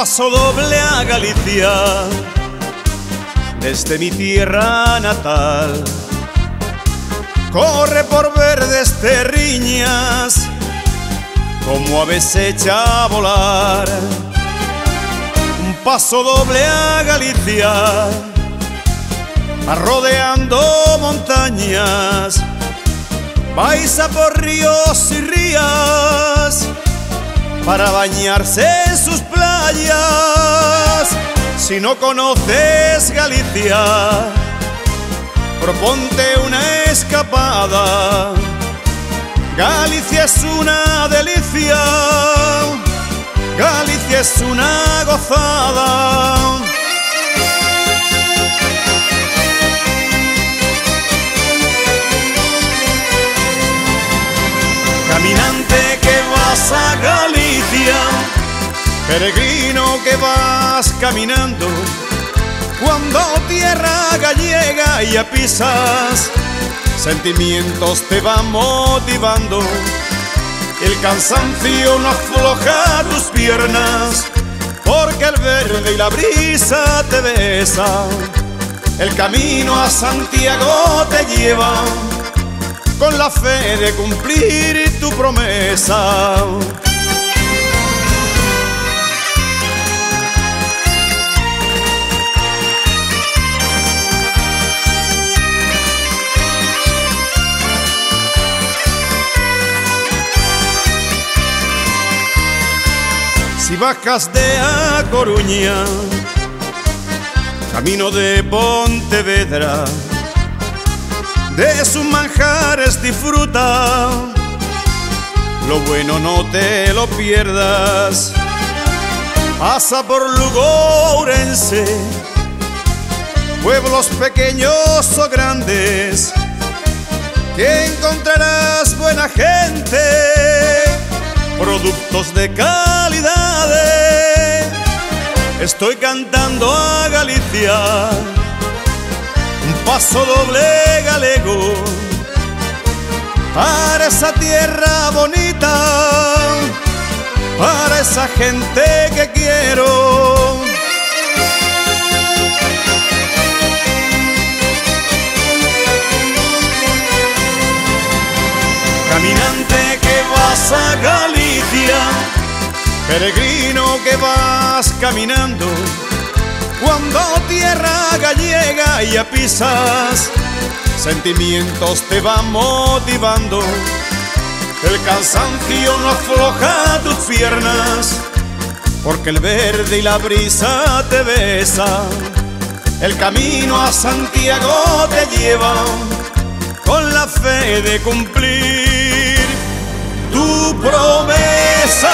paso doble a Galicia, desde mi tierra natal. Corre por verdes terriñas, como aves echa a volar. Un paso doble a Galicia, rodeando montañas. Vais a por ríos y rías para bañarse en sus playas. Si no conoces Galicia, proponte una escapada. Galicia es una delicia, Galicia es una gozada. Caminante que vas a Galicia, peregrino que vas caminando, cuando tierra gallega ya pisas, sentimientos te van motivando, el cansancio no afloja tus piernas, porque el verde y la brisa te besan, el camino a Santiago te lleva con la fe de cumplir tu promesa. Bajas de A Coruña, camino de Pontevedra, de sus manjares disfruta. Lo bueno no te lo pierdas. Pasa por Lugourense, pueblos pequeños o grandes, que encontrarás buena gente, productos de calidad. Estoy cantando a Galicia paso doble galego para esa tierra bonita, para esa gente que quiero. Caminante que vas a Galicia, peregrino que vas caminando cuando tierra gallega ya pisas, sentimientos te van motivando. El cansancio no afloja tus piernas, porque el verde y la brisa te besan. El camino a Santiago te lleva con la fe de cumplir tu promesa.